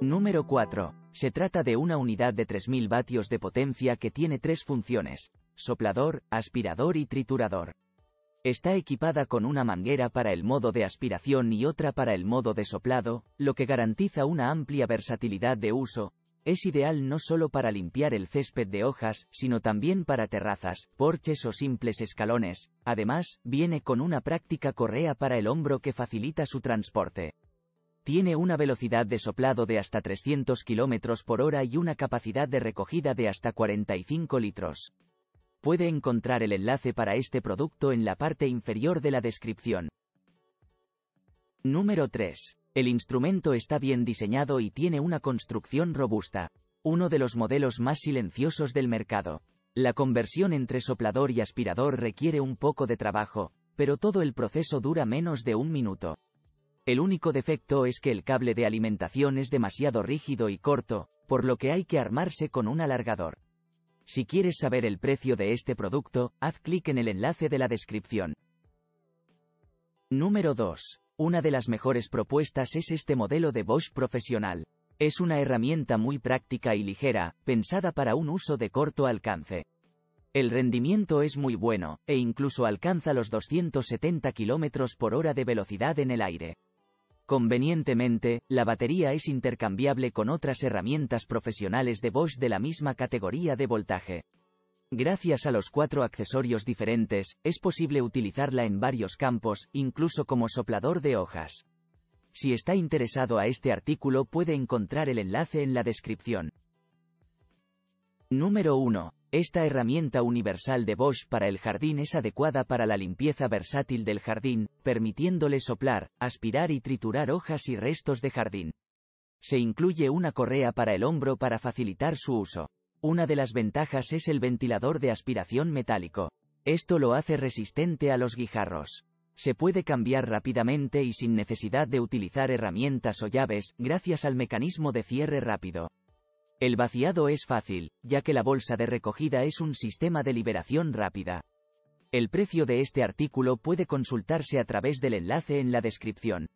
Número 4. Se trata de una unidad de 3000 vatios de potencia que tiene tres funciones, soplador, aspirador y triturador. Está equipada con una manguera para el modo de aspiración y otra para el modo de soplado, lo que garantiza una amplia versatilidad de uso. Es ideal no solo para limpiar el césped de hojas, sino también para terrazas, porches o simples escalones. Además, viene con una práctica correa para el hombro que facilita su transporte. Tiene una velocidad de soplado de hasta 300 km por hora y una capacidad de recogida de hasta 45 litros. Puede encontrar el enlace para este producto en la parte inferior de la descripción. Número 3. El instrumento está bien diseñado y tiene una construcción robusta. Uno de los modelos más silenciosos del mercado. La conversión entre soplador y aspirador requiere un poco de trabajo, pero todo el proceso dura menos de un minuto. El único defecto es que el cable de alimentación es demasiado rígido y corto, por lo que hay que armarse con un alargador. Si quieres saber el precio de este producto, haz clic en el enlace de la descripción. Número 2. Una de las mejores propuestas es este modelo de Bosch profesional. Es una herramienta muy práctica y ligera, pensada para un uso de corto alcance. El rendimiento es muy bueno, e incluso alcanza los 270 km por hora de velocidad en el aire. Convenientemente, la batería es intercambiable con otras herramientas profesionales de Bosch de la misma categoría de voltaje. Gracias a los cuatro accesorios diferentes, es posible utilizarla en varios campos, incluso como soplador de hojas. Si está interesado a este artículo puede encontrar el enlace en la descripción. Número 1. Esta herramienta universal de Bosch para el jardín es adecuada para la limpieza versátil del jardín, permitiéndole soplar, aspirar y triturar hojas y restos de jardín. Se incluye una correa para el hombro para facilitar su uso. Una de las ventajas es el ventilador de aspiración metálico. Esto lo hace resistente a los guijarros. Se puede cambiar rápidamente y sin necesidad de utilizar herramientas o llaves, gracias al mecanismo de cierre rápido. El vaciado es fácil, ya que la bolsa de recogida es un sistema de liberación rápida. El precio de este artículo puede consultarse a través del enlace en la descripción.